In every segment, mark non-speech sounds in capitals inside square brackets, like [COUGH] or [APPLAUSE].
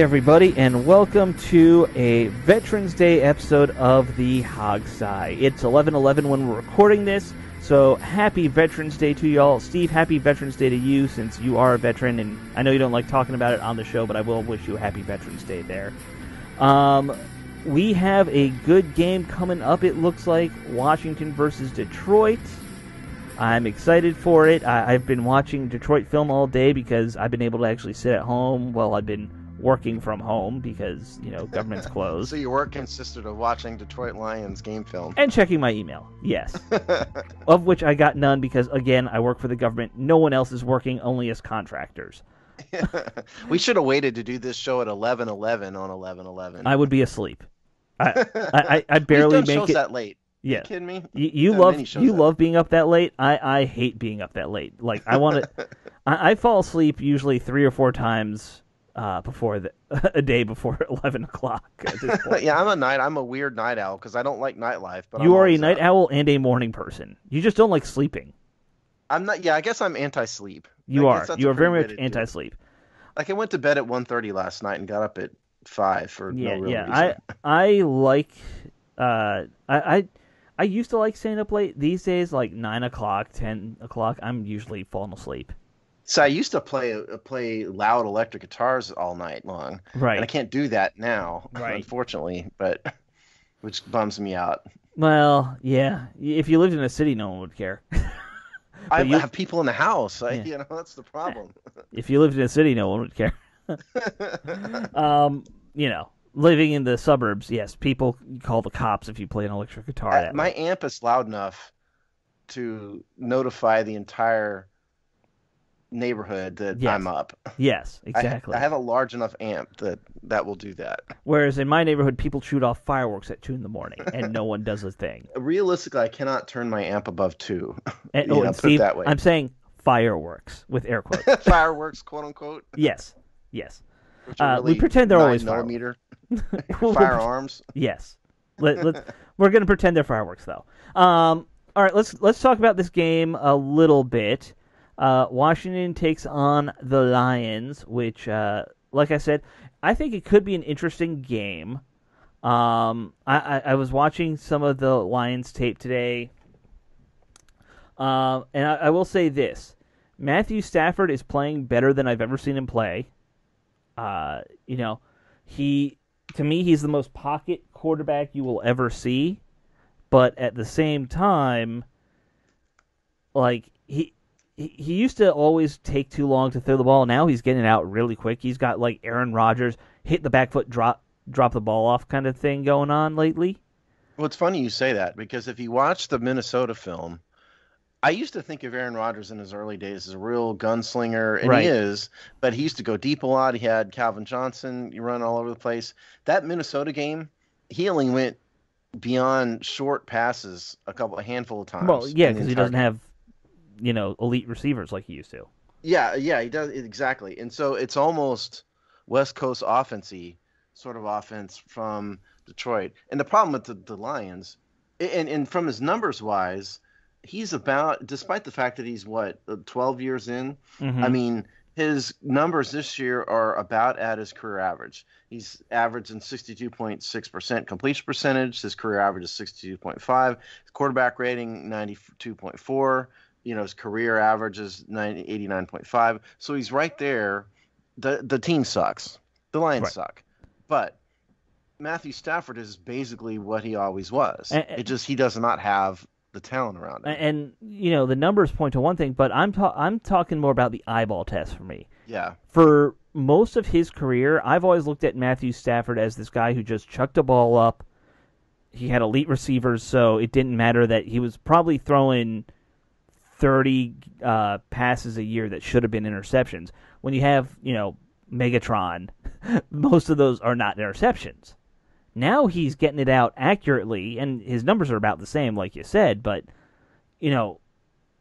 Everybody, and welcome to a Veterans Day episode of the Hogseye. It's 11:11 when we're recording this, so happy Veterans Day to y'all. Steve, happy Veterans Day to you, since you are a veteran, and I know you don't like talking about it on the show, but I will wish you a happy Veterans Day there. Um, we have a good game coming up. It looks like Washington versus Detroit. I'm excited for it. I, I've been watching Detroit film all day because I've been able to actually sit at home while I've been working from home because you know government's [LAUGHS] closed So your work consisted of watching Detroit Lions game film. and checking my email. Yes, [LAUGHS] of which I got none because again I work for the government. No one else is working, only as contractors. [LAUGHS] we should have waited to do this show at 11:11 on 11:11. I would be asleep. I I, I, barely make shows it. that late. yeah. You kidding me? You, you love you love being up that late. I, I hate being up that late. Like I want to, I, I fall asleep usually three or four times uh, before the [LAUGHS] a day before [LAUGHS] eleven o'clock. At this [LAUGHS] point. yeah, I'm a night. I'm a weird night owl because I don't like nightlife. But you I'm are a night up. owl and a morning person. You just don't like sleeping. I'm not. Yeah, I guess I'm anti-sleep. You I are. You are very much way to do it. anti-sleep. Like I went to bed at 1:30 last night and got up at five for Yeah, no real yeah. reason. I I like. Uh, I I I used to like staying up late. These days, like nine o'clock, ten o'clock, I'm usually falling asleep. So I used to play uh, play loud electric guitars all night long, Right. and I can't do that now, Right. unfortunately. But [LAUGHS] which bums me out. Well, yeah. If you lived in a city, no one would care. [LAUGHS] I you- have people in the house. I, Yeah. You know, that's the problem. [LAUGHS] if you lived in a city, no one would care. um, you know, living in the suburbs, yes, people call the cops if you play an electric guitar. Uh, My way. amp is loud enough to notify the entire neighborhood that Yes. I'm up. yes, [LAUGHS] exactly. I, have a large enough amp that that will do that. Whereas in my neighborhood, people shoot off fireworks at two in the morning, and no one does a thing. [LAUGHS] Realistically, I cannot turn my amp above two. [LAUGHS] And, oh, know, and put it Steve, that way. I'm saying fireworks with air quotes. Fireworks, quote unquote. yes, yes, Uh, we pretend they're always millimeter firearms. Yes. Let, let, we're going to pretend they're fireworks, though. Um, all right, let's let's talk about this game a little bit. Uh, Washington takes on the Lions, which, uh, like I said, I think it could be an interesting game. Um, I, I, I was watching some of the Lions tape today, um, and I, I will say this: Matthew Stafford is playing better than I've ever seen him play. Uh, you know, he to me he's the most pocket quarterback you will ever see, but at the same time, like he. He used to always take too long to throw the ball. Now he's getting it out really quick. He's got like Aaron Rodgers hit the back foot, drop drop the ball off kind of thing going on lately. Well, it's funny you say that because if you watch the Minnesota film, I used to think of Aaron Rodgers in his early days as a real gunslinger, and Right. he is. But he used to go deep a lot. He had Calvin Johnson you run all over the place. That Minnesota game, he only went beyond short passes a couple, a handful of times. Well, yeah, because he doesn't have, you know, elite receivers like he used to. Yeah, yeah, he does exactly. And so it's almost West Coast offensy sort of offense from Detroit. And the problem with the, the Lions, and and from his numbers wise, he's about despite the fact that he's what uh, 12 years in. Mhm. I mean, his numbers this year are about at his career average. He's averaging 62.6% completion percentage. His career average is 62.5. His quarterback rating 92.4. You know, his career average is 90, 89.5. So he's right there. The the team sucks. The Lions Right. suck. But Matthew Stafford is basically what he always was. And- it just he does not have the talent around him. and, and you know the numbers point to one thing, but I'm ta- I'm talking more about the eyeball test for me. yeah. For most of his career, I've always looked at Matthew Stafford as this guy who just chucked a ball up. He had elite receivers, so it didn't matter that he was probably throwing 30 uh, passes a year that should have been interceptions. When you have, you know, Megatron, [LAUGHS] most of those are not interceptions. Now he's getting it out accurately, and his numbers are about the same, like you said. But you know,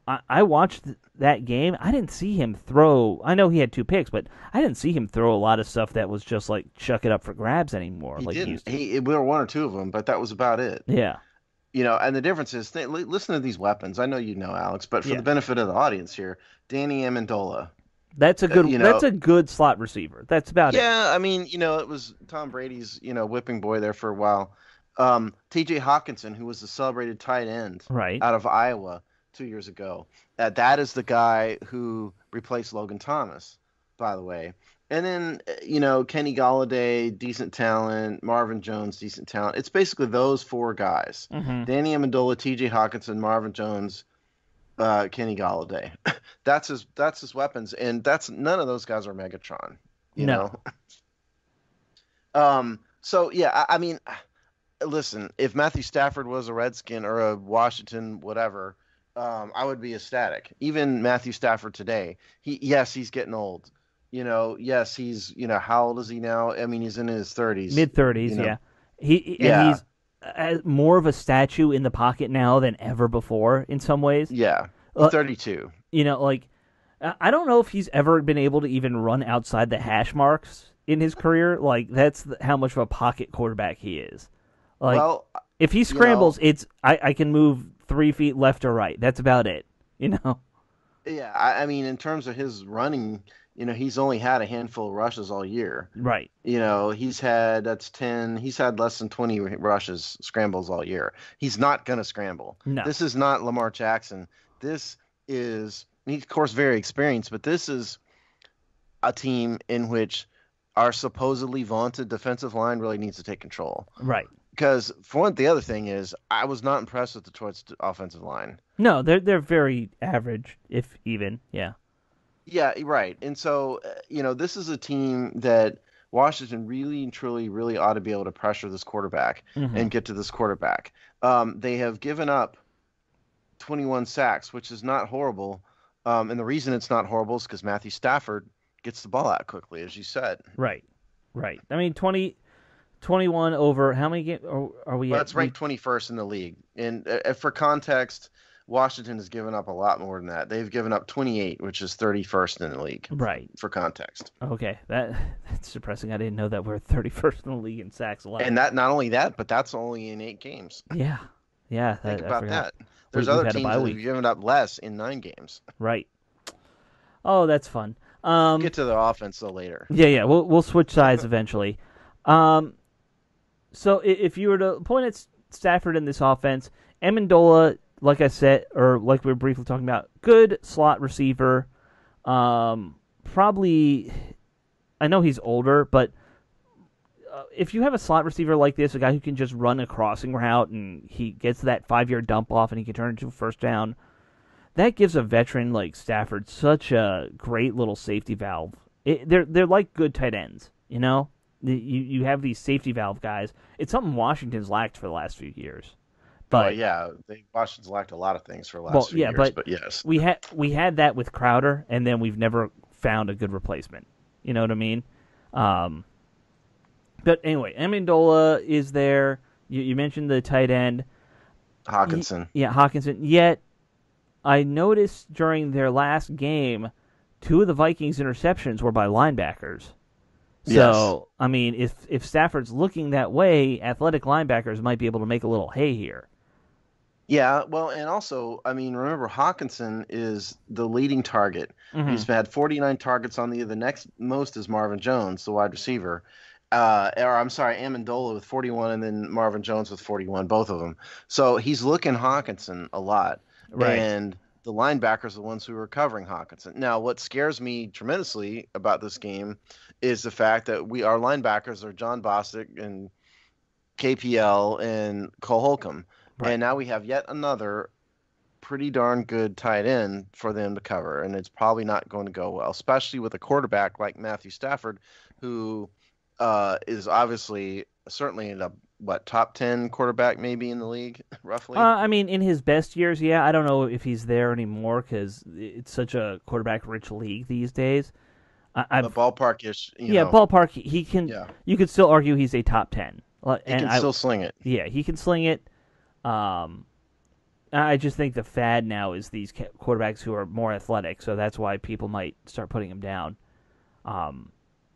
I, I watched that game, I didn't see him throw. I know he had two picks, but I didn't see him throw a lot of stuff that was just like chuck it up for grabs anymore. He like didn't. to. He, there were one or two of them, but that was about it. Yeah. You know, and the difference is, th- listen to these weapons. I know you know, Alex, but for Yeah. the benefit of the audience here, Danny Amendola. That's a good. you know- that's a good slot receiver. That's about it. Yeah, I mean, you know, it was Tom Brady's, you know, whipping boy there for a while. Um, T.J. Hockenson, who was the celebrated tight end Right. out of Iowa two years ago. Uh, that is the guy who replaced Logan Thomas, by the way. And then, uh, you know, Kenny Golladay, decent talent. Marvin Jones, decent talent. It's basically those four guys. hmm Danny Amendola, T.J. Hockenson, Marvin Jones, uh, Kenny Golladay. [LAUGHS] that's his. That's his weapons, and that's none of those guys are Megatron. You No. know. [LAUGHS] um. So yeah, I, I mean, [SIGHS] listen, if Matthew Stafford was a Redskin or a Washington, whatever, um, I would be ecstatic. Even Matthew Stafford today, he yes, he's getting old. You know, yes, he's you know how old is he now? I mean, he's in his thirties. Mid thirties. you know. Yeah. He Yeah. and he's uh, more of a statue in the pocket now than ever before. In some ways, Yeah, Uh, thirty-two. you know, like I don't know if he's ever been able to even run outside the hash marks in his career. Like that's the, how much of a pocket quarterback he is. Like well, if he know- scrambles, it's I, I can move three feet left or right. That's about it. You know. Yeah, I, I mean, in terms of his running, you know, he's only had a handful of rushes all year. Right. You know, he's had that's ten. He's had less than twenty rushes, scrambles all year. He's not gonna scramble. No. This is not Lamar Jackson. This is he's of course very experienced, but this is a team in which our supposedly vaunted defensive line really needs to take control. Right. Because for one, the other thing is I was not impressed with Detroit's offensive line. No, they're they're very average, if even. Yeah. Yeah, right. And so, uh, you know, this is a team that Washington really and truly, really ought to be able to pressure this quarterback Mhm. and get to this quarterback. Um, they have given up 21 sacks, which is not horrible. Um, and the reason it's not horrible is because Matthew Stafford gets the ball out quickly, as you said. Right. Right. I mean, 20, 21 over how many games are, are we Well, at? it's ranked 21st in the league. And uh, for context, Washington has given up a lot more than that. They've given up 28, which is 31st in the league. Right. For context, Okay. That [LAUGHS] that's depressing. I didn't know that we're 31st in the league in sacks allowed. and that not only that, but that's only in eight games. yeah. Yeah. Think that, about that. There's we've other teams that have given up less in nine games. Right. Oh, that's fun. Um, Get to the offense though later. Yeah, yeah. We'll we'll switch sides eventually. [LAUGHS] Um, so if you were to point at Stafford in this offense, Amendola, like I said, or like we were briefly talking about, good slot receiver. Um, probably, I know he's older, but uh, if you have a slot receiver like this, a guy who can just run a crossing route and he gets that five yard dump off and he can turn into a first down, that gives a veteran like Stafford such a great little safety valve. It, they're they're like good tight ends, you know. You you have these safety valve guys. It's something Washington's lacked for the last few years. But But yeah, they, Washington's lacked a lot of things for the last Well, few yeah, years. but- But, yes, we had we had that with Crowder, and then we've never found a good replacement. You know what I mean? Um, but anyway, Amendola is there. You, you mentioned the tight end. Hockenson. Yeah, Hockenson. Yet, I noticed during their last game, two of the Vikings' interceptions were by linebackers. So, I mean, if if Stafford's looking that way, athletic linebackers might be able to make a little hay here. Yeah, well, and also, I mean, remember Hockenson is the leading target. Mhm. He's had 49 targets on the the next most is Marvin Jones, the wide receiver. Uh, or I'm sorry, Amendola with 41, and then Marvin Jones with 41, both of them. So he's looking Hockenson a lot, Right. and the linebackers are the ones who are covering Hockenson. Now, what scares me tremendously about this game is the fact that we our linebackers are Jon Bostic and KPL and Cole Holcomb, Right. and now we have yet another pretty darn good tight end for them to cover, and it's probably not going to go well, especially with a quarterback like Matthew Stafford, who uh, is obviously certainly in a what top ten quarterback maybe in the league, [LAUGHS] roughly. Uh, I mean, in his best years, yeah. I don't know if he's there anymore because it's such a quarterback-rich league these days. I, a I've, ballparkish, you yeah, know, ballpark. He, can. Yeah. You could still argue he's a top ten. Like, he and can I, still sling it. Yeah, he can sling it. Um, I just think the fad now is these quarterbacks who are more athletic, so that's why people might start putting them down. Um,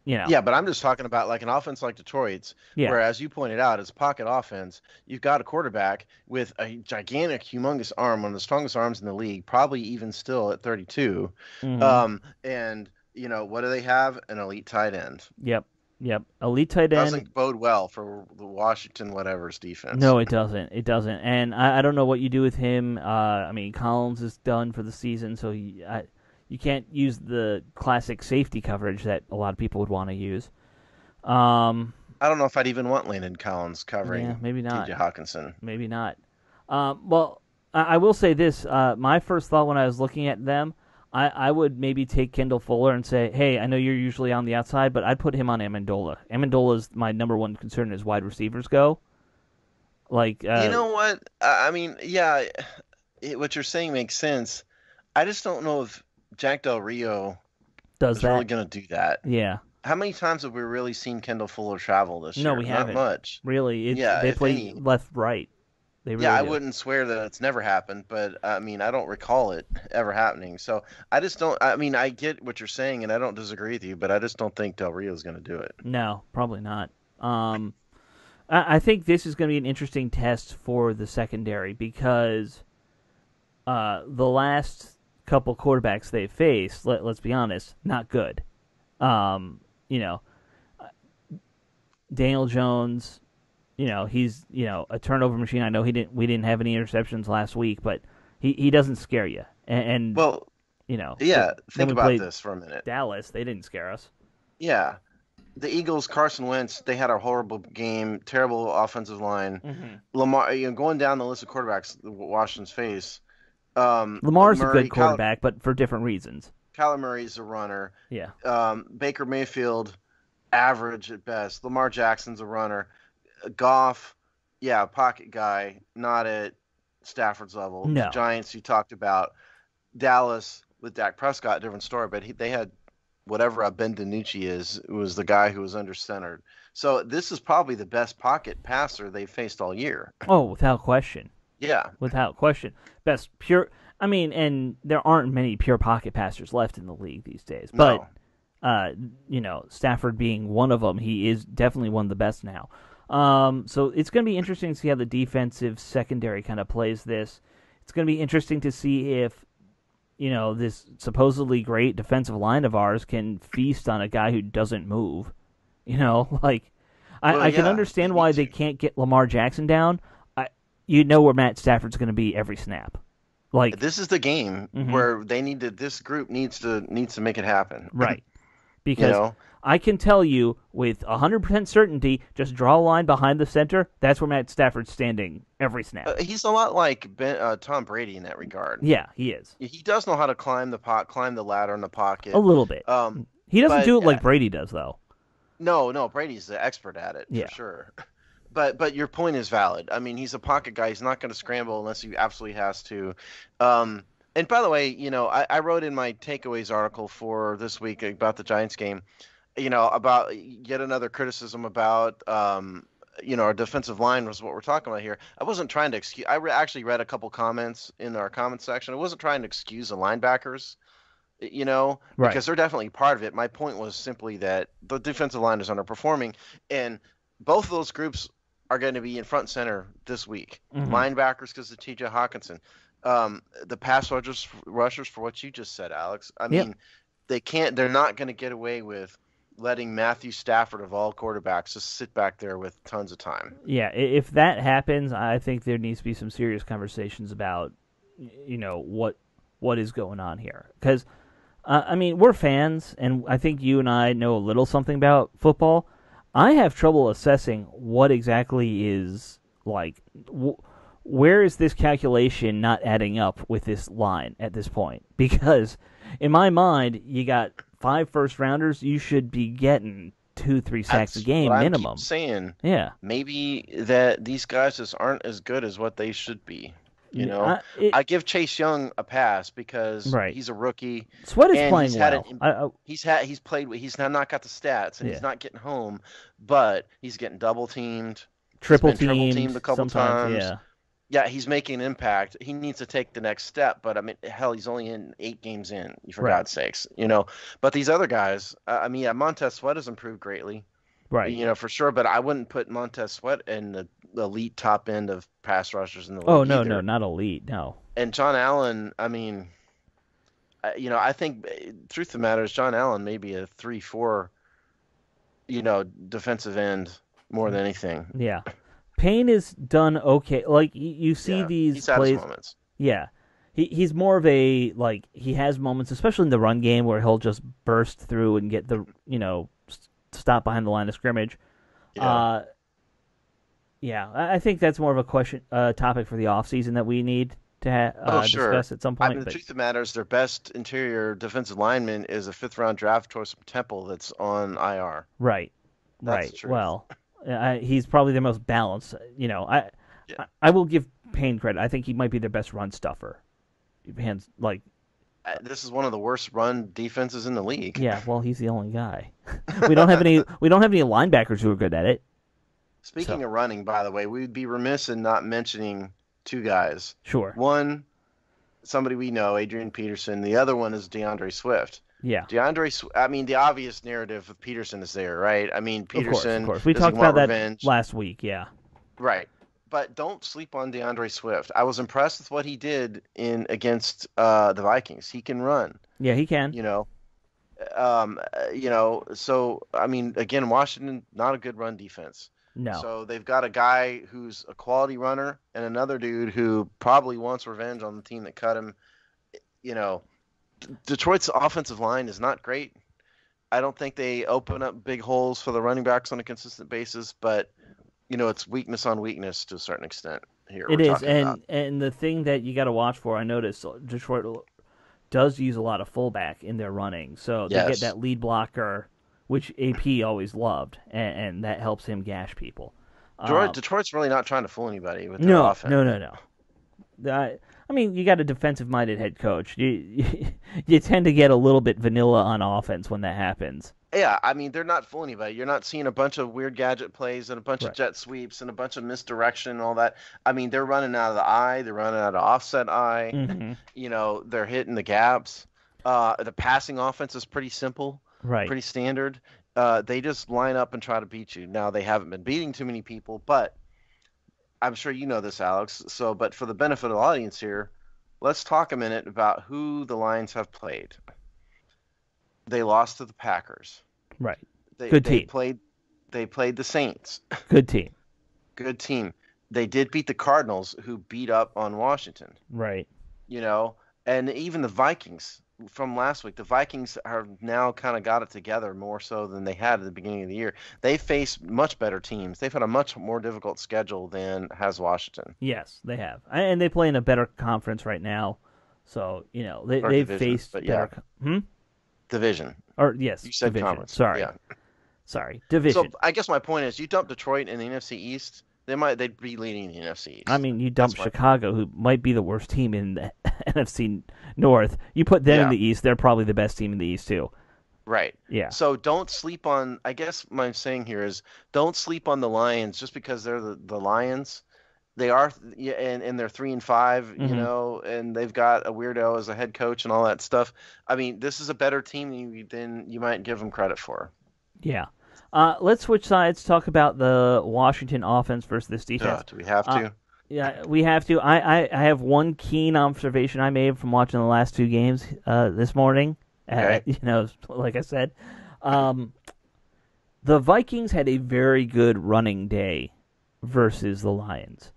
you know. Yeah, but I'm just talking about like an offense like Detroit's, Yeah. where as you pointed out, it's a pocket offense. You've got a quarterback with a gigantic, humongous arm, one of the strongest arms in the league, probably even still at 32. Mhm. Um, and you know what do they have? An elite tight end. yep. Yep. Elite tight end. Doesn't bode well for the Washington whatever's defense. No, it doesn't. It doesn't. And I, I don't know what you do with him. Uh, I mean, Collins is done for the season, so he, I, you can't use the classic safety coverage that a lot of people would want to use. Um, I don't know if I'd even want Landon Collins covering yeah, maybe not. TJ Hockenson. Maybe not. Um, well, I, I will say this. Uh, my first thought when I was looking at them, I, I would maybe take Kendall Fuller and say, hey, I know you're usually on the outside, but I'd put him on Amendola. Amendola is my number one concern as wide receivers go. Like, uh, you know what? I I mean, yeah, it, what you're saying makes sense. I just don't know if Jack Del Rio does is that? really going to do that. Yeah, How many times have we really seen Kendall Fuller travel this No, year? we Not haven't. much. really. It's, Yeah, they play any. left, right. They really yeah, I do. wouldn't swear that it's never happened, but I mean, I don't recall it ever happening. So I just don't. I mean, I get what you're saying, and I don't disagree with you, but I just don't think Del Rio's going to do it. No, probably not. Um, I, I think this is going to be an interesting test for the secondary because uh, the last couple quarterbacks they faced, let, let's be honest, not good. Um, you know, uh, Daniel Jones, you know, he's you know a turnover machine. I know he didn't. We didn't have any interceptions last week, but he, he doesn't scare you. And, and Well, you know, yeah. Think about this for a minute. Dallas, they didn't scare us. Yeah, the Eagles, Carson Wentz, they had a horrible game, terrible offensive line. Mm-hmm. Lamar, you know, going down the list of quarterbacks, Washington's face. Um, Lamar's a good quarterback, but for different reasons. Kyler Murray's a runner. Yeah. Um, Baker Mayfield, average at best. Lamar Jackson's a runner. Goff, yeah, pocket guy, not at Stafford's level. No. The Giants, you talked about. Dallas with Dak Prescott, different story, but he, they had whatever a Ben DiNucci is, was the guy who was under centered. So this is probably the best pocket passer they've faced all year. Oh, without question. Yeah. Without question. Best pure. I mean, and there aren't many pure pocket passers left in the league these days. But, no. uh, you know, Stafford being one of them, he is definitely one of the best now. Um, so it's going to be interesting to see how the defensive secondary kind of plays this. It's going to be interesting to see if, you know, this supposedly great defensive line of ours can feast on a guy who doesn't move. [LAUGHS] You know, [LAUGHS] like I, Well, I can yeah, understand why they can't get Lamar Jackson down. I, you know where Matt Stafford's going to be every snap. Like This is the game Mhm. where they need to. This group needs to needs to make it happen. right, [LAUGHS] Because You know. I can tell you with hundred percent certainty, just draw a line behind the center. That's where Matt Stafford's standing every snap. Uh, he's a lot like ben, uh, Tom Brady in that regard. yeah, he is He does know how to climb the pot, climb the ladder in the pocket. a little bit. Um, he doesn't but, do it like uh, Brady does, though. no, no, Brady's the expert at it Yeah. for sure. [LAUGHS] But but your point is valid. I mean, he's a pocket guy. He's not going to scramble unless he absolutely has to. Um, and by the way, you know, I, I wrote in my takeaways article for this week about the Giants game, you know, about yet another criticism about um, you know, our defensive line was what we're talking about here. I wasn't trying to excuse. I re- actually read a couple comments in our comment section. I wasn't trying to excuse the linebackers, you know, Right. because they're definitely part of it. My point was simply that the defensive line is underperforming, and both of those groups are going to be in front and center this week. Mhm. Linebackers because of T.J. Hockenson, um, the pass rushers, rushers for what you just said, Alex. I Yep. mean, they can't. They're not going to get away with letting Matthew Stafford of all quarterbacks just sit back there with tons of time. Yeah, if that happens, I think there needs to be some serious conversations about, you know, what what is going on here. Because, uh, I mean, we're fans, and I think you and I know a little something about football. I have trouble assessing what exactly is like. W- where is this calculation not adding up with this line at this point? [LAUGHS] Because in my mind, you got five first rounders. You should be getting two, three sacks a game what I keep minimum. saying Yeah. maybe that these guys just aren't as good as what they should be. You know, I, it- I give Chase Young a pass because Right. he's a rookie. Sweat is playing he's had well. an- I, I, He's had he's played he's not not got the stats and Yeah. he's not getting home, but he's getting double teamed. triple been triple teamed teamed a couple times. Yeah, yeah, he's making an impact. He needs to take the next step. But I mean, hell, he's only in eight games in. For Right. God's sakes, you know. But these other guys, uh, I mean, yeah, Montez Sweat has improved greatly, Right. you know, for sure. But I wouldn't put Montez Sweat in the, elite top end of pass rushers in the league. Oh no, either. no, not elite. No. And John Allen, I mean, you know, I think truth of the matter is John Allen may be a three-four, you know, defensive end more than anything. Yeah. Payne is done okay. Like you see Yeah, these he's plays. moments. Yeah. He he's more of a like he has moments, especially in the run game, where he'll just burst through and get the you know stop behind the line of scrimmage. Yeah. Uh, yeah, I I think that's more of a question uh, topic for the off season that we need to ha- uh, Oh, sure. discuss at some I point. mean, the but truth of the matter is their best interior defensive lineman is a fifth-round draft choice from Temple that's on IR. right, That's right. Well, [LAUGHS] I, he's probably the most balanced. You know, I, Yeah. I I will give Payne credit. I think he might be their best run stuffer. Hands like This is one of the worst run defenses in the league. Yeah, well, he's the only guy. [LAUGHS] we don't have any. We don't have any linebackers who are good at it. Speaking So- of running, by the way, we'd be remiss in not mentioning two guys. Sure. One, somebody we know, Adrian Peterson. The other one is DeAndre Swift. Yeah. DeAndre, I mean, the obvious narrative of Peterson is there, right? I mean, Of course. Peterson. Of course. We talked about that revenge? last week. Yeah. Right. But don't sleep on DeAndre Swift. I was impressed with what he did in against uh, the Vikings. He can run, Yeah, he can. you know. Um, uh, you know, so I mean, again, Washington not a good run defense. No. So they've got a guy who's a quality runner and another dude who probably wants revenge on the team that cut him. You know, Detroit's offensive line is not great. I don't think they open up big holes for the running backs on a consistent basis, but you know, it's weakness on weakness to a certain extent here. It is, and about. and the thing that you got to watch for, I noticed Detroit does use a lot of fullback in their running, so they Yes. get that lead blocker, which AP always loved, and, and that helps him gash people. Detroit, Um, Detroit's really not trying to fool anybody with their no, offense. no, no, no. I, I mean, you got a defensive-minded head coach. You, you [LAUGHS] you tend to get a little bit vanilla on offense when that happens. Yeah, I mean they're not fooling anybody. You're not seeing a bunch of weird gadget plays and a bunch Right. of jet sweeps and a bunch of misdirection and all that. I mean they're running out of the I, they're running out of offset I. hmm [LAUGHS] You know they're hitting the gaps. Uh, the passing offense is pretty simple, Right. pretty standard. Uh, they just line up and try to beat you. Now they haven't been beating too many people, but I'm sure you know this, Alex. So, but for the benefit of the audience here, let's talk a minute about who the Lions have played. They lost to the Packers. Right. They, Good they played. They played the Saints. Good team. Good team. They did beat the Cardinals, who beat up on Washington. Right. You know, and even the Vikings from last week. The Vikings have now kind of got it together more so than they had at the beginning of the year. They face much better teams. They've had a much more difficult schedule than has Washington. Yes, they have, and they play in a better conference right now. So you know they Or they've division, faced but better. Hmm. Division. Or yes, You said division. conference. Sorry, Yeah. sorry, division. So I guess my point is, you dump Detroit in the NFC East, they might they'd be leading the NFC East. I mean, you dump That's Chicago, who might be the worst team in the [LAUGHS] NFC North. You put them in the East; they're probably the best team in the East too. right. Yeah, So don't sleep on. I guess my I'm saying here is don't sleep on the Lions just because they're the, the Lions. They are, yeah, and, and they're three and 5 Mhm. you know, and they've got a weirdo as a head coach and all that stuff. I mean, this is a better team than you, than you might give them credit for. yeah. Uh, let's switch sides. Talk about the Washington offense versus this defense. Duh, do we have Uh, to? Yeah, we have to. I, I, I have one keen observation I made from watching the last two games uh, this morning. Uh, Okay. [LAUGHS] you know, like I said, um, the Vikings had a very good running day versus the Lions.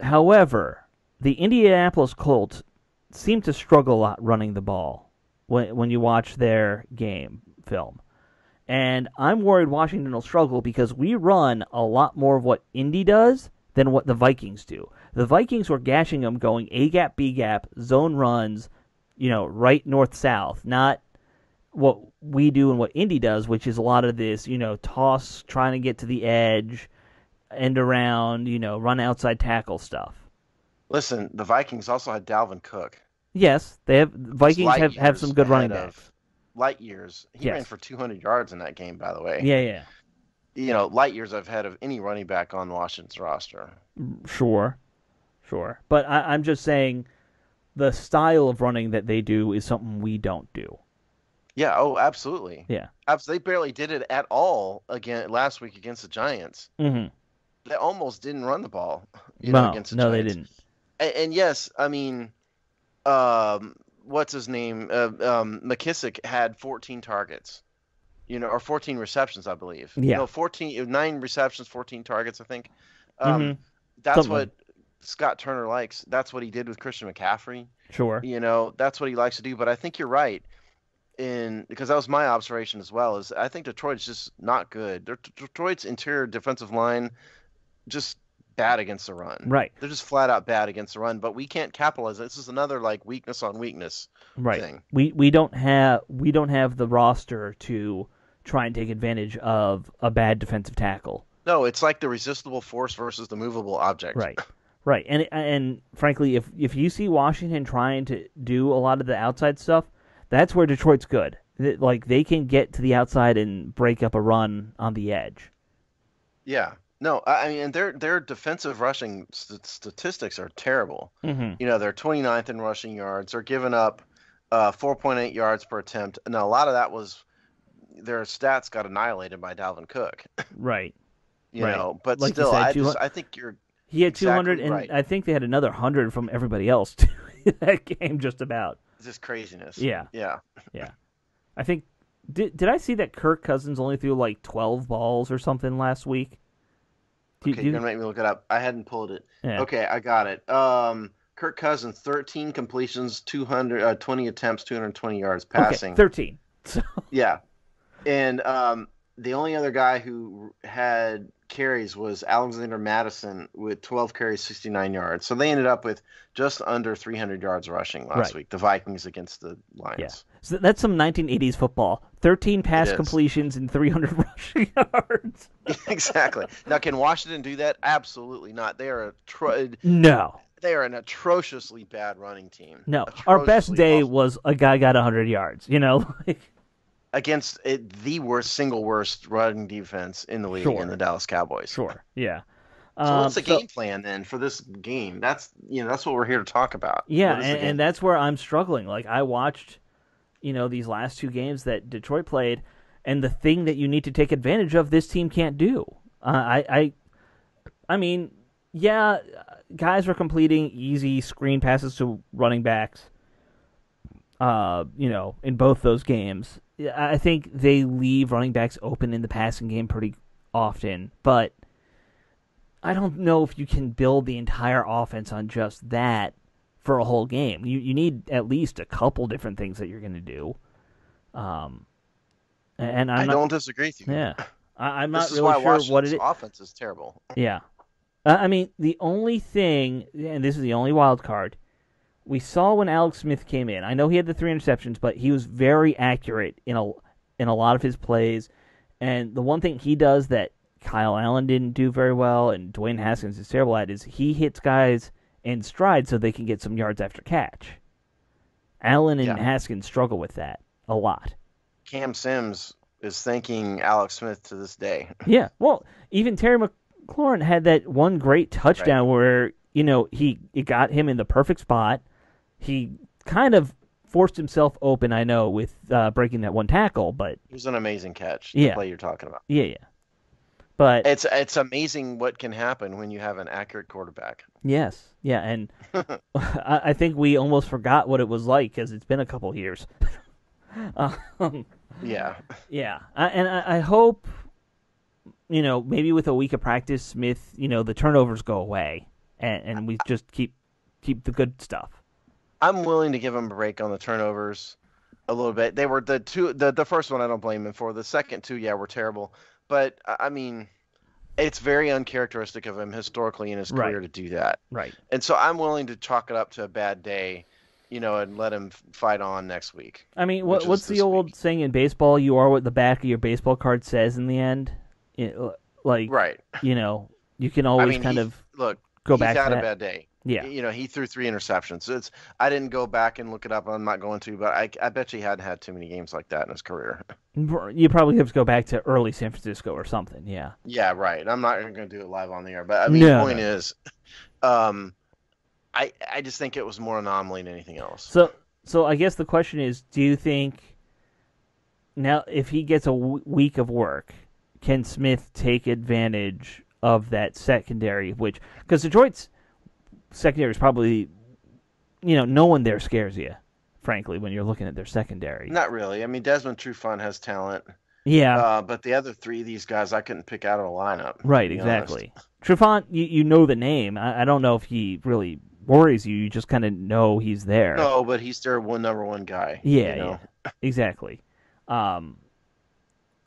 However, the Indianapolis Colts seem to struggle a lot running the ball when when you watch their game film. And I'm worried Washington will struggle because we run a lot more of what Indy does than what the Vikings do. The Vikings were gashing them going A gap, B gap, zone runs, you know, right, north, south, not what we do and what Indy does, which is a lot of this, you know, toss, trying to get to the edge, end around, you know, run outside tackle stuff. Listen, the Vikings also had Dalvin Cook. Yes, they have Vikings Light have, have some good running backs. of Light years. He Yes. ran for 200 yards in that game, by the way. Yeah, yeah. you know, light years ahead of any running back on Washington's roster. Sure, sure, but I, I'm just saying the style of running that they do is something we don't do. Yeah. Oh, absolutely. Yeah. They barely did it at all again last week against the Giants. Mm-hmm. They almost didn't run the ball. You know, No, against the no, they didn't. And, and yes, I mean, um, what's his name? Uh, um, McKissic had 14 targets, you know, or 14 receptions, I believe. Yeah. No, 14, nine receptions, 14 targets, I think. Um, Mhm. That's Something what Scott Turner likes. That's what he did with Christian McCaffrey. Sure. You know, that's what he likes to do. But I think you're right. In because that was my observation as well. Is I think Detroit's just not good. Detroit's interior defensive line just bad against the run. Right. They're just flat out bad against the run, but we can't capitalize. This is another like weakness on weakness Right. thing. We we don't have we don't have the roster to try and take advantage of a bad defensive tackle. No, it's like the resistible force versus the movable object. Right. [LAUGHS] Right. And and frankly, if if you see Washington trying to do a lot of the outside stuff, that's where Detroit's good. Like they can get to the outside and break up a run on the edge. Yeah. No, I mean, and their their defensive rushing st- statistics are terrible. Mm-hmm. You know, they're 29th in rushing yards. They're giving up uh, 4.8 yards per attempt. Now, a lot of that was their stats got annihilated by Dalvin Cook. [LAUGHS] Right. You Right. know, but Like still, said, I just I think you're He had Exactly 200, and right. I think they had another 100 from everybody else [LAUGHS] too, in that game, just about. just craziness. Yeah. Yeah. Yeah. I think did did I see that Kirk Cousins only threw like 12 balls or something last week? Do- Okay, do- you're gonna make me look it up. I hadn't pulled it. yeah. Okay, I got it. Um, Kirk Cousins, 13 completions, 200, uh, 20 attempts, 220 yards passing. Okay, 13. [LAUGHS] So Yeah, and um, the only other guy who had carries was Alexander Mattison with 12 carries, 69 yards. So they ended up with just under 300 yards rushing last Right. week. The Vikings against the Lions. Yeah. So that's some 1980s football. 13 pass completions and 300 [LAUGHS] rushing yards. [LAUGHS] exactly. Now, can Washington do that? Absolutely not. They are a tro- No. they are an atrociously bad running team. No. Our best day awful. was a guy got 100 yards, you know? [LAUGHS] Against it, the worst, single worst running defense in the league Sure. in the Dallas Cowboys. sure. Yeah. So Um, what's the game plan then for this game? That's you know that's what we're here to talk about. Yeah, What is the and, and that's where I'm struggling. Like I watched, you know, these last two games that Detroit played, and the thing that you need to take advantage of, this team can't do. Uh, I, I, I mean, yeah, guys are completing easy screen passes to running backs. Uh, you know, in both those games, I think they leave running backs open in the passing game pretty often, but I don't know if you can build the entire offense on just that for a whole game. You you need at least a couple different things that you're going to do. Um, and I'm I not, don't disagree with you. yeah, I, I'm not is really sure what it offense is terrible. Yeah, I mean the only thing, and this is the only wild card. We saw when Alex Smith came in. I know he had the three interceptions, but he was very accurate in a in a lot of his plays. And the one thing he does that Kyle Allen didn't do very well, and Dwayne Haskins is terrible at, is he hits guys in stride so they can get some yards after catch. Allen and Yeah. Haskins struggle with that a lot. Cam Sims is thanking Alex Smith to this day. [LAUGHS] Yeah, well, even Terry McLaurin had that one great touchdown where you know he it got him in the perfect spot. He kind of forced himself open. I know with uh, breaking that one tackle, but It was an amazing catch. Yeah. Play you're talking about. yeah, yeah. But It's it's amazing what can happen when you have an accurate quarterback. yes, yeah, and [LAUGHS] I, I think we almost forgot what it was like because it's been a couple years. [LAUGHS] um, Yeah. Yeah, I, and I, I hope, you know, maybe with a week of practice, Smith, you know, the turnovers go away, and, and we just keep keep the good stuff. I'm willing to give him a break on the turnovers a little bit. They were the two the, the first one I don't blame him for. The second two, yeah, were terrible. But I I mean it's very uncharacteristic of him historically in his Right. career to do that. Right. And so I'm willing to chalk it up to a bad day, you know, and let him fight on next week. I mean, what, is the old week. saying in baseball? You are what the back of your baseball card says in the end. It, like, Right. you know, you can always mean, kind he- of Look, go back to had a that. bad day. Yeah. You know, he threw three interceptions. So it's I didn't go back and look it up. I'm not going to, but I I bet you he hadn't had too many games like that in his career. [LAUGHS] You probably have to go back to early San Francisco or something. Yeah. Yeah, right. I'm not going to do it live on the air, but I mean, No, the point is, um, I I just think it was more anomaly than anything else. So, so I guess the question is, do you think now if he gets a w- week of work, can Smith take advantage of that secondary? Which because Detroit's secondary is probably, you know, no one there scares you, frankly, when you're looking at their secondary. Not really. I mean, Desmond Trufant has talent, Yeah, uh, but the other three of these guys I couldn't pick out of a lineup. right, honest. exactly. Trufant, you you know the name. I, I don't know if he really worries you. You just kind of know he's there. No, but he's their one number one guy. Yeah, you know? yeah, exactly. Um,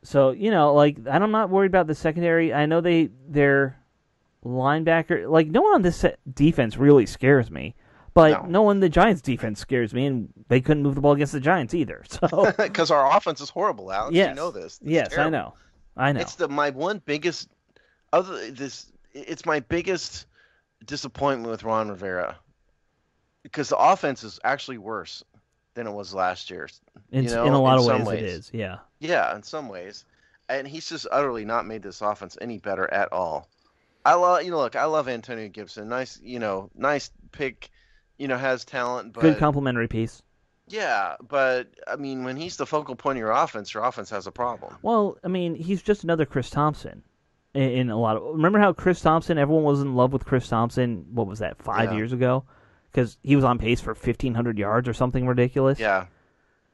so you know, like I'm not worried about the secondary. I know they their linebacker, like no one on this se- defense really scares me, but No. no. one the Giants defense scares me, and they couldn't move the ball against the Giants either. [LAUGHS] So [LAUGHS] Because our offense is horrible, Alex. yes, You know this. It's yes, I know, I know. It's the my one biggest other this. It's my biggest disappointment with Ron Rivera because the offense is actually worse than it was last year. It's, you know, in a lot in of ways, it ways. is. Yeah, Yeah, in some ways, and he's just utterly not made this offense any better at all. I love you know look, I love Antonio Gibson. Nice, you know, nice pick. You know, has talent, but good complimentary piece. yeah, but I mean, when he's the focal point of your offense, your offense has a problem. Well, I mean, he's just another Chris Thompson. In, in a lot of remember how Chris Thompson, everyone was in love with Chris Thompson. What was that? Five Yeah. years ago, because he was on pace for fifteen hundred yards or something ridiculous. Yeah,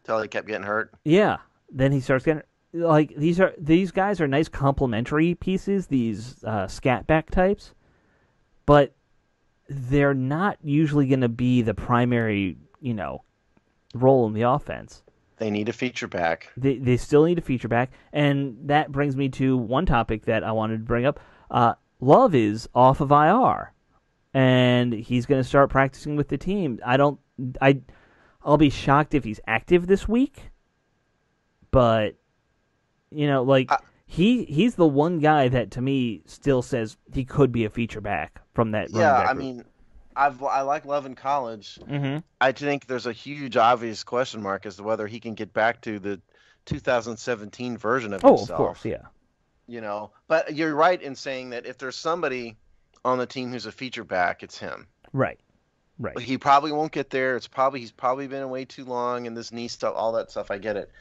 till he kept getting hurt. Yeah. Then he starts getting like these are these guys are nice complementary pieces. These uh, scat back types, but they're not usually going to be the primary, you know, role in the offense. They need a feature back. they they still need a feature back, and that brings me to one topic that I wanted to bring up. Uh, Love is off of IR, and he's going to start practicing with the team. I don't, I, I'll be shocked if he's active this week, but you know, like I- he he's the one guy that to me still says he could be a feature back from that. Yeah, I group. mean, I've I like Love in college. Mhm. I think there's a huge obvious question mark as to whether he can get back to the 2017 version of oh, himself. of course, yeah, You know, but you're right in saying that if there's somebody on the team who's a feature back, it's him. right, right, He probably won't get there. It's probably he's probably been away too long and this knee stuff, all that stuff. I get it,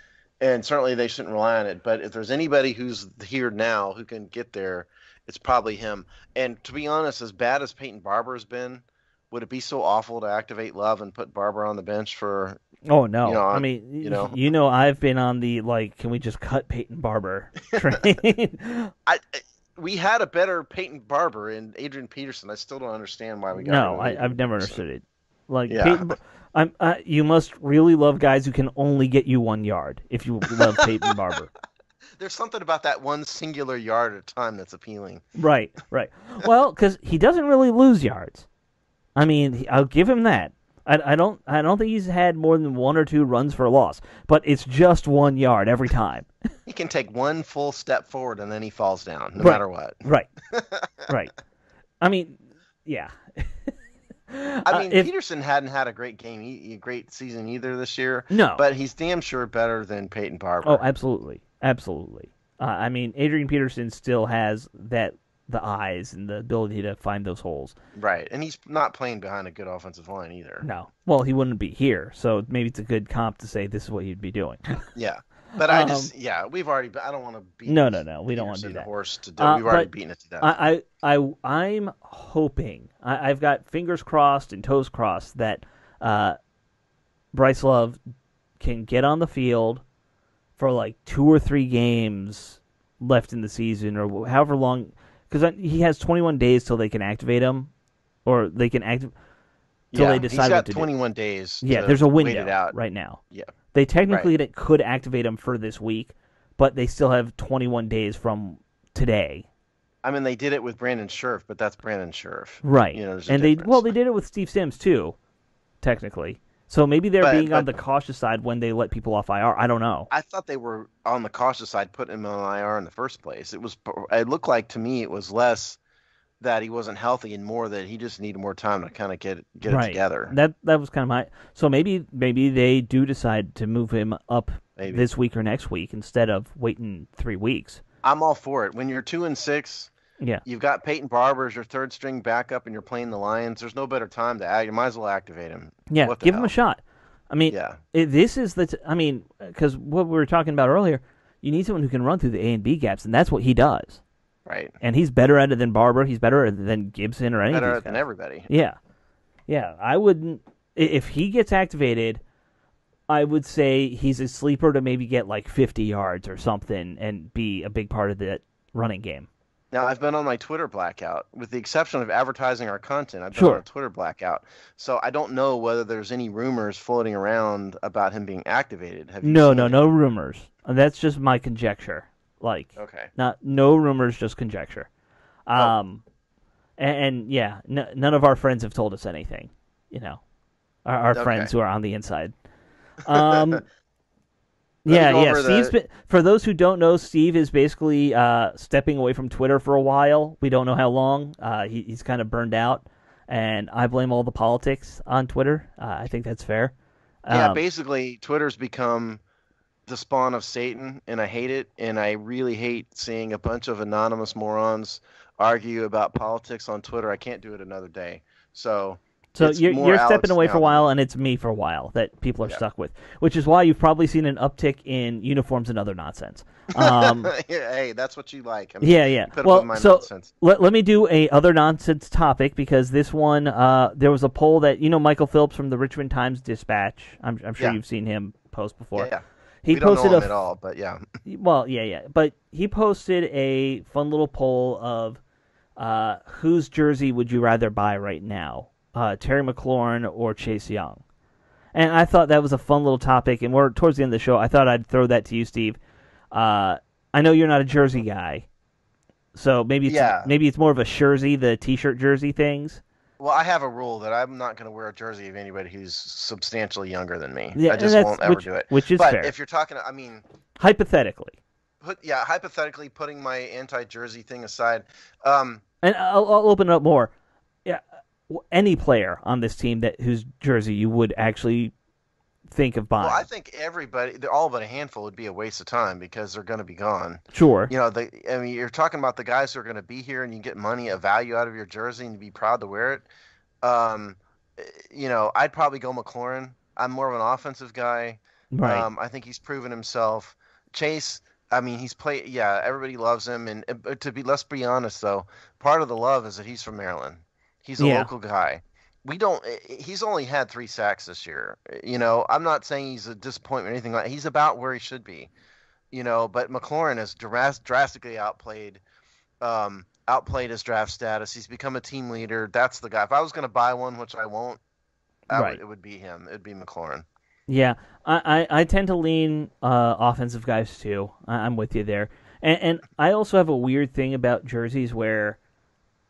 and certainly they shouldn't rely on it. But if there's anybody who's here now who can get there, it's probably him. And to be honest, as bad as Peyton Barber has been, would it be so awful to activate Love and put Barber on the bench for? Oh no! You know, I mean, you know. you know, I've been on the like, can we just cut Peyton Barber [LAUGHS] train? I, we had a better Peyton Barber and Adrian Peterson. I still don't understand why we got. no, I, I've never understood it. Like, Yeah. Peyton, I'm, uh, you must really love guys who can only get you one yard if you love Peyton Barber. [LAUGHS] There's something about that one singular yard at a time that's appealing. Right, right. Well, because he doesn't really lose yards. I mean, I'll give him that. I, I don't. I don't think he's had more than one or two runs for a loss, but it's just one yard every time. [LAUGHS] He can take one full step forward and then he falls down, no Right. matter what. Right, [LAUGHS] right. I mean, yeah. I Uh, mean, if- Peterson hadn't had a great game, a great season either this year, no, but he's damn sure better than Peyton Barber. Oh, absolutely, absolutely. Uh, I mean, Adrian Peterson still has that the eyes and the ability to find those holes. right, and he's not playing behind a good offensive line either. No, well, he wouldn't be here, so maybe it's a good comp to say this is what he'd be doing. [LAUGHS] Yeah, but I Um, just yeah, we've already. I don't want to beat. No, no, no, we don't wanna do Peterson that. Horse to do. Uh, we've already beaten it to death. I, I, I, I'm hoping. I, I've got fingers crossed and toes crossed that uh, Bryce Love can get on the field for like two or three games left in the season, or however long, because he has 21 days till they can activate him, or they can activate till yeah, they decide he's got what to do. 21 days. Yeah, there's a window right now. Yeah. They technically could activate him for this week, but they still have 21 days from today. I mean, they did it with Brandon Scherff, but that's Brandon Scherff. Right. You know, and they difference. well, they did it with Steve Sims too, technically. So maybe they're But- being on the cautious side when they let people off IR. I don't know. I thought they were on the cautious side putting him on IR in the first place. It was. It looked like to me it was less that he wasn't healthy and more that he just needed more time to kind of get get right. it together. That that was kind of my. So maybe maybe they do decide to move him up Maybe. this week or next week instead of waiting three weeks. I'm all for it. When you're two and six, Yeah. you've got Peyton Barber as your third string backup, and you're playing the Lions. There's no better time to act. You might as well activate him. Yeah, give him a shot. I mean, Yeah, it, this is the. T- I mean, because what we were talking about earlier, you need someone who can run through the A and B gaps, and that's what he does. Right. And he's better at it than Barber. He's better than Gibson or any Better of these than everybody. Yeah, yeah. I wouldn't. If he gets activated, I would say he's a sleeper to maybe get like 50 yards or something and be a big part of the running game. Now I've been on my Twitter blackout, with the exception of advertising our content. I've been Sure. on a Twitter blackout, so I don't know whether there's any rumors floating around about him being activated. Have you No, no, it? no rumors. That's just my conjecture. Like, Okay. not no rumors, just conjecture. Oh. Um, and, and yeah, n- none of our friends have told us anything. You know, our, our Okay. friends who are on the inside. [LAUGHS] Um, yeah, yeah. Steve's the- been, for those who don't know, Steve is basically uh, stepping away from Twitter for a while. We don't know how long. Uh, he, he's kind of burned out, and I blame all the politics on Twitter. Uh, I think that's fair. Yeah, Um, basically, Twitter's become the spawn of Satan, and I hate it. And I really hate seeing a bunch of anonymous morons argue about politics on Twitter. I can't do it another day. So, So you're, you're Alex stepping away now for a while, and it's me for a while that people are Yeah. stuck with, which is why you've probably seen an uptick in uniforms and other nonsense. Um, [LAUGHS] yeah, hey, that's what you like. I mean, yeah, yeah. Well, so nonsense. let, let me do a other nonsense topic because this one, uh, there was a poll that you know Michael Phillips from the Richmond Times Dispatch. I'm, I'm sure Yeah. you've seen him post before. Yeah. He we posted a at all, but yeah. [LAUGHS] well, yeah, yeah, but he posted a fun little poll of uh, whose jersey would you rather buy right now, uh, Terry McLaurin or Chase Young? And I thought that was a fun little topic, and we're towards the end of the show. I thought I'd throw that to you, Steve. Uh, I know you're not a jersey guy, so maybe it's Yeah. maybe it's more of a jersey, the T-shirt jersey things. Well, I have a rule that I'm not going to wear a jersey of anybody who's substantially younger than me. Yeah, I just won't ever which- do it. which is but fair. if you're talking, I mean, Hypothetically, put yeah, hypothetically putting my anti-jersey thing aside, um, and I'll, I'll open it up more. Yeah, any player on this team that whose jersey you would actually think of buying. well, I think everybody, all but a handful, would be a waste of time because they're going to be gone. sure. You know, the I mean, you're talking about the guys who are going to be here, and you get money, a value out of your jersey, and you be proud to wear it. Um, you know, I'd probably go McLaurin. I'm more of an offensive guy. Right. Um, I think he's proven himself. Chase, I mean, he's played. Yeah, everybody loves him. And, and but to be, let's be honest though, part of the love is that he's from Maryland. He's a Yeah. local guy. We don't. He's only had three sacks this year. You know, I'm not saying he's a disappointment or anything like. He's about where he should be. You know, but McLaurin has dras- drastically outplayed. Um, outplayed his draft status. He's become a team leader. That's the guy. If I was going to buy one, which I won't, I Right. would, it would be him. It'd be McLaurin. Yeah, I, I, I tend to lean uh, offensive guys too. I, I'm with you there, and, and I also have a weird thing about jerseys where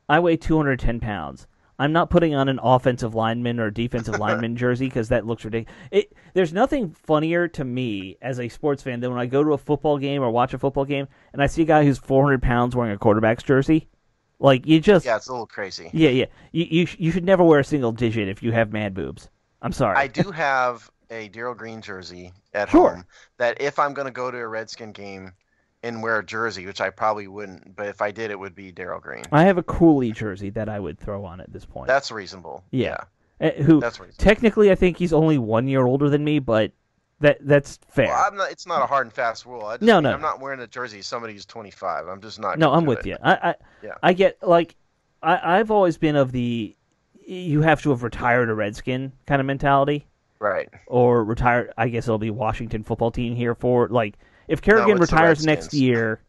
I weigh 210 pounds. I'm not putting on an offensive lineman or defensive [LAUGHS] lineman jersey because that looks ridiculous. It, there's nothing funnier to me as a sports fan than when I go to a football game or watch a football game and I see a guy who's 400 pounds wearing a quarterback's jersey. Like you just Yeah, it's a little crazy. yeah yeah you you, sh- you should never wear a single digit if you have mad boobs. I'm sorry. I do have a Darrell Green jersey at Sure. home that if I'm going to go to a Redskin game and wear a jersey, which I probably wouldn't, but if I did, it would be Darrell Green. I have a Cooley jersey that I would throw on at this point. That's reasonable. Yeah. Uh, who that's reasonable. technically I think he's only one year older than me, but that that's fair. Well, I'm not. It's not a hard and fast rule. I just, No, no. I'm not wearing a jersey. Somebody who's 25. I'm just not. no, I'm with it. you. I I, Yeah. I get like I I've always been of the you have to have retired a Redskin kind of mentality. Right. Or retired I guess it'll be Washington football team here for like if Kerrigan the retires next year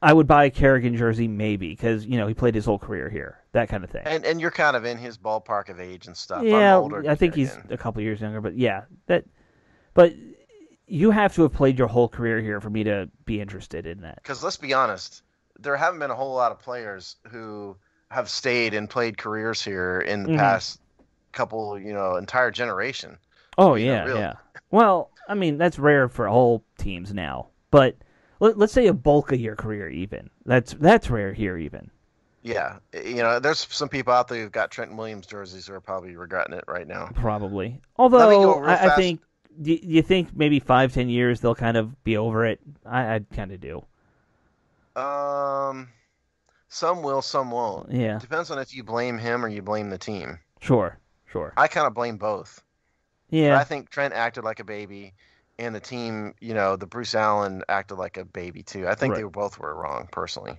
I would buy a Kerrigan jersey maybe because you know he played his whole career here, that kind of thing. And and you're kind of in his ballpark of age and stuff. yeah, I'm older I think he's a couple years younger, but yeah, that. But you have to have played your whole career here for me to be interested in that. Because let's be honest, there haven't been a whole lot of players who have stayed and played careers here in the Mhm. past couple, you know, entire generation. Oh yeah, really. yeah. Well, I mean that's rare for all teams now, but let, let's say a bulk of your career even. That's that's rare here even. Yeah, you know, there's some people out there who've got Trenton Williams jerseys who are probably regretting it right now. Probably. Although I, I think, do you- you think maybe five, ten years they'll kind of be over it? I, I kind of do. Um, some will, some won't. Yeah. Depends on if you blame him or you blame the team. Sure. Sure. I kind of blame both. Yeah. I think Trent acted like a baby, and the team, you know, the Bruce Allen acted like a baby too. I think Right. they both were wrong, personally.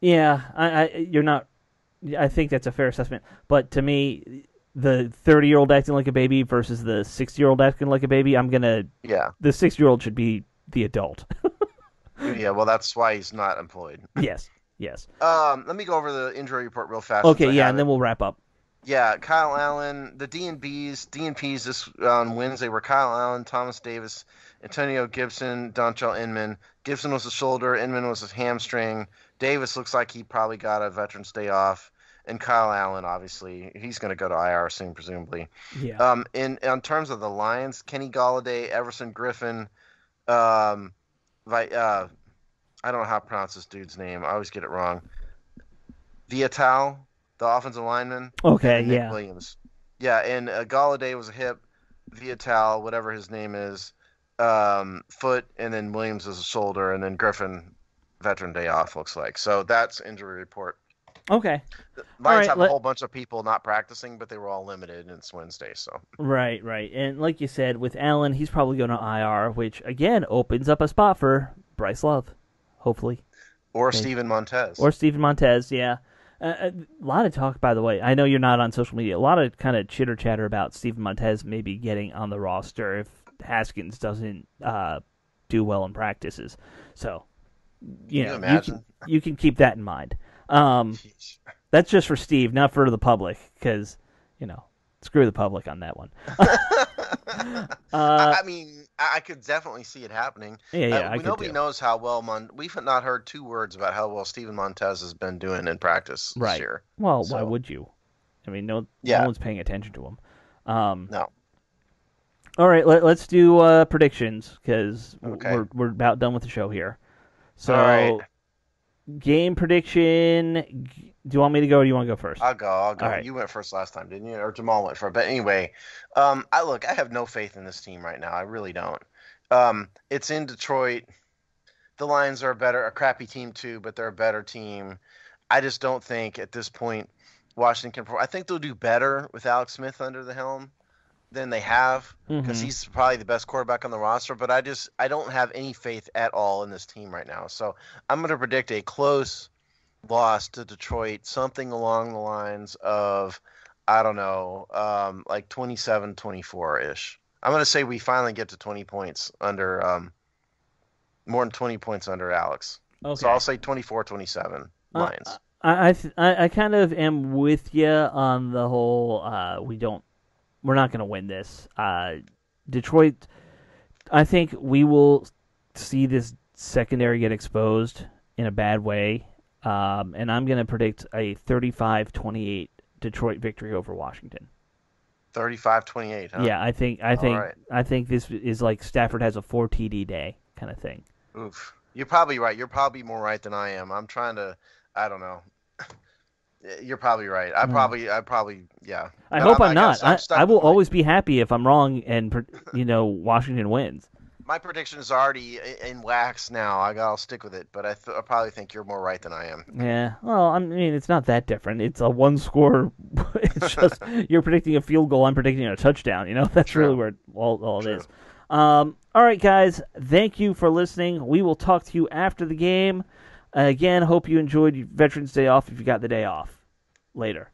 Yeah, I, I, you're not. I think that's a fair assessment. But to me, the 30 year old acting like a baby versus the 60 year old acting like a baby, I'm gonna. Yeah, The 60 year old should be the adult. [LAUGHS] yeah. Well, that's why he's not employed. yes. Yes. Um, let me go over the injury report real fast. Okay. Yeah, and then we'll wrap up. Yeah, Kyle Allen, the D and B's, D and P's this on Wednesday were Kyle Allen, Thomas Davis, Antonio Gibson, Dontrell Inman. Gibson was a shoulder, Inman was a hamstring. Davis looks like he probably got a Veterans Day off, and Kyle Allen, obviously, he's going to go to IR soon, presumably. Yeah. Um, in in terms of the Lions, Kenny Golladay, Everson Griffen, um, Vi- uh, I don't know how to pronounce this dude's name. I always get it wrong. Viatal, the offensive lineman. okay. Yeah. Williams. Yeah, and uh, Golladay was a hip, Viatal, whatever his name is, um, foot, and then Williams is a shoulder, and then Griffin, veteran day off, looks like. So that's injury report. Okay. The Lions right, have let- a whole bunch of people not practicing, but they were all limited, and it's Wednesday, so. Right. Right. And like you said, with Allen, he's probably going to IR, which again opens up a spot for Bryce Love, hopefully. Or Okay. Steven Montez. or Steven Montez. Yeah, uh, a lot of talk. By the way, I know you're not on social media. A lot of kind of chitter chatter about Steven Montez maybe getting on the roster if Haskins doesn't uh, do well in practices. So, you you know, you imagine? can you can keep that in mind. Um, that's just for Steve, not for the public, because you know, screw the public on that one. [LAUGHS] uh, I, I mean, I, could definitely see it happening. yeah, yeah, Uh, nobody knows how well Mon. We've not heard two words about how well Steven Montez has been doing in practice Right. this year. Well, why would you? I mean, no, Yeah. no one's paying attention to him. Um, No. All right, let, us do uh, predictions because Okay. we're we're about done with the show here. So, All right. Game prediction. Do you want me to go, or do you want to go first? I'll go. I'll go. Right. You went first last time, didn't you? Or Jamal went first. But anyway, um, I look. I have no faith in this team right now. I really don't. Um, it's in Detroit. The Lions are a better, a crappy team too, but they're a better team. I just don't think at this point Washington. can. I think they'll do better with Alex Smith under the helm than they have because Mhm. he's probably the best quarterback on the roster. But I just I don't have any faith at all in this team right now. So I'm going to predict a close loss to Detroit, something along the lines of I don't know, um, like 27-24 ish. I'm going to say we finally get to 20 points under um, more than 20 points under Alex. okay. So I'll say 24-27 Uh, Lions. I I, I I kind of am with you on the whole. Uh, we don't. We're not going to win this. Uh, Detroit. I think we will see this secondary get exposed in a bad way, um, and I'm going to predict a 35-28 Detroit victory over Washington. 35-28, huh? Yeah, I think I think right. I think this is like Stafford has a four TD day kind of thing. Oof. You're probably right. You're probably more right than I am. I'm trying to I don't know. You're probably right. I Mm. probably I probably yeah. I But hope I'm, I not. I'm I, I will always be happy if I'm wrong and you know Washington wins. My prediction is already in wax now. I got. I'll stick with it, but I, th- I probably think you're more right than I am. Yeah, well, I mean, it's not that different. It's a one score. [LAUGHS] it's [LAUGHS] just you're predicting a field goal. I'm predicting a touchdown. You know, [LAUGHS] that's True. really where it, all, all it is. Um, all right, guys. Thank you for listening. We will talk to you after the game. Again, hope you enjoyed Veterans Day off if you got the day off. Later.